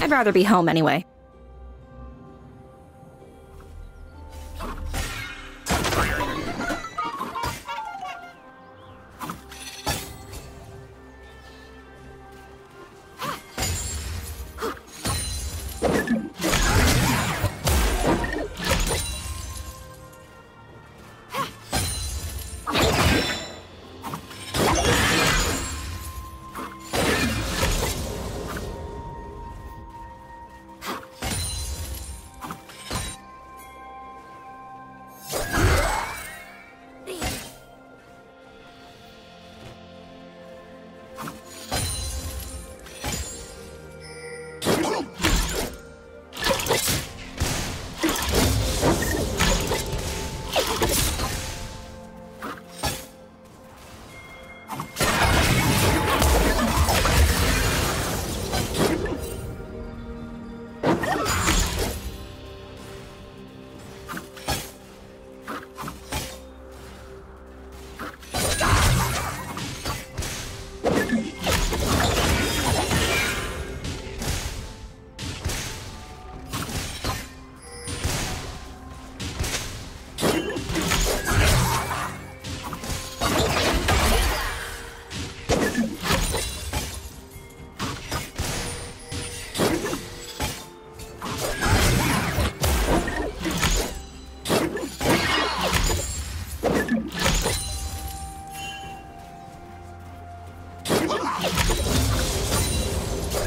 I'd rather be home anyway.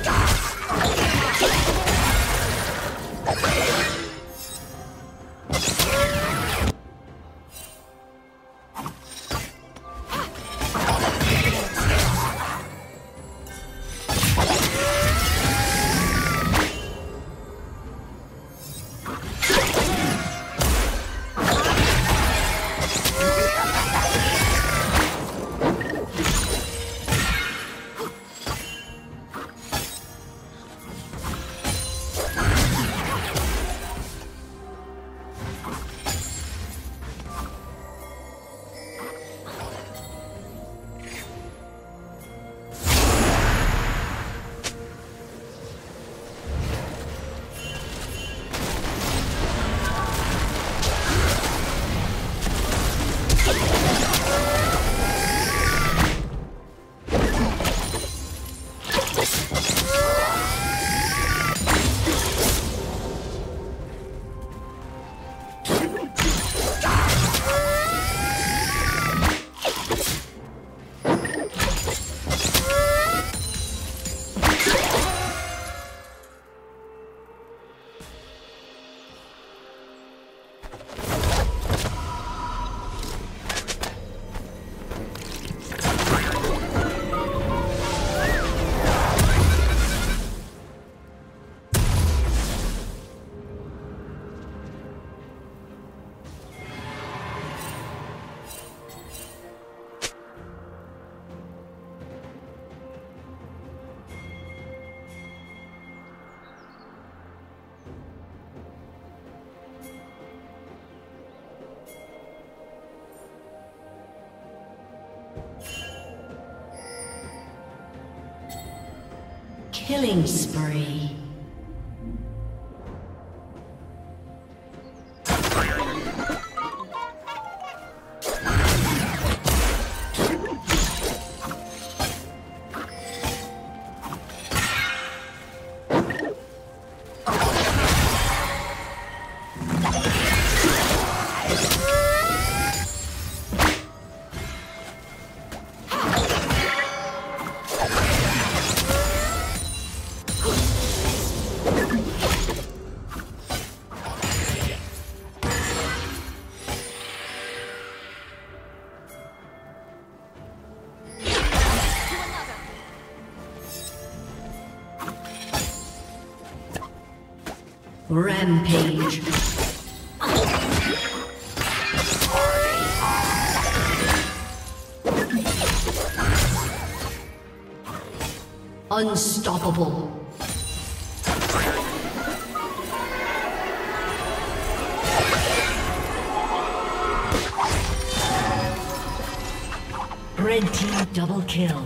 Stop! Killing spree. Rampage. Unstoppable. Red team double kill.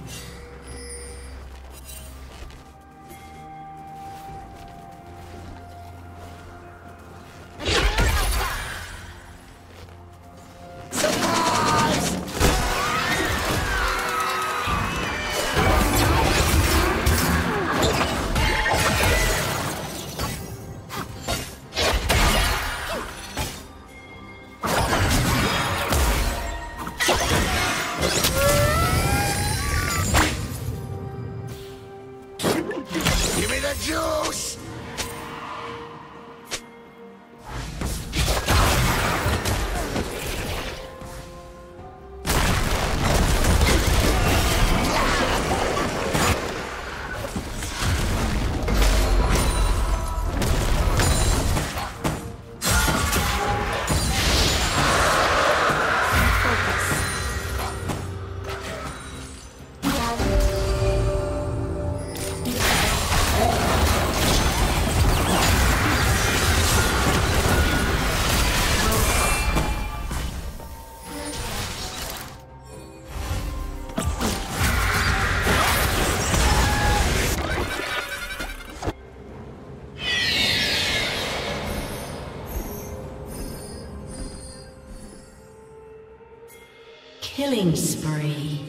Spree.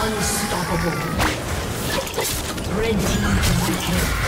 Unstoppable. Red team double kill.